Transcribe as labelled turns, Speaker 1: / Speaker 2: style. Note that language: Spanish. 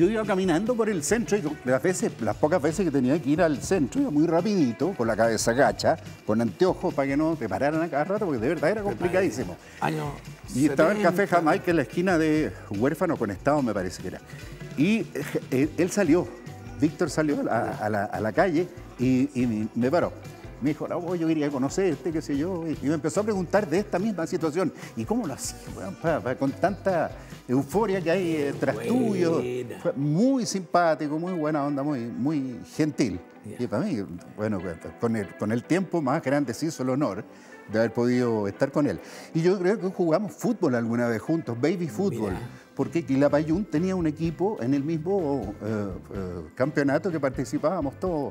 Speaker 1: Yo iba caminando por el centro y las, veces, las pocas veces que tenía que ir al centro iba muy rapidito, con la cabeza gacha, con anteojos para que no te pararan a cada rato, porque de verdad era complicadísimo. y estaba el café Jamaica en la esquina de Huérfano con Estado, me parece que era. Y eh, él salió, Víctor salió a, la, calle y, me paró. Me dijo, no, yo quería conocerte, qué sé yo. Y me empezó a preguntar de esta misma situación. ¿Y cómo lo hacía, con tanta euforia que hay eh, tras tuyo. Fue muy simpático, muy buena onda, muy, muy gentil. Y para mí, bueno, con el, con el tiempo más grande se hizo el honor de haber podido estar con él. Y yo creo que jugamos fútbol alguna vez juntos, baby fútbol, porque Quilapayún tenía un equipo en el mismo eh, eh, campeonato que participábamos todos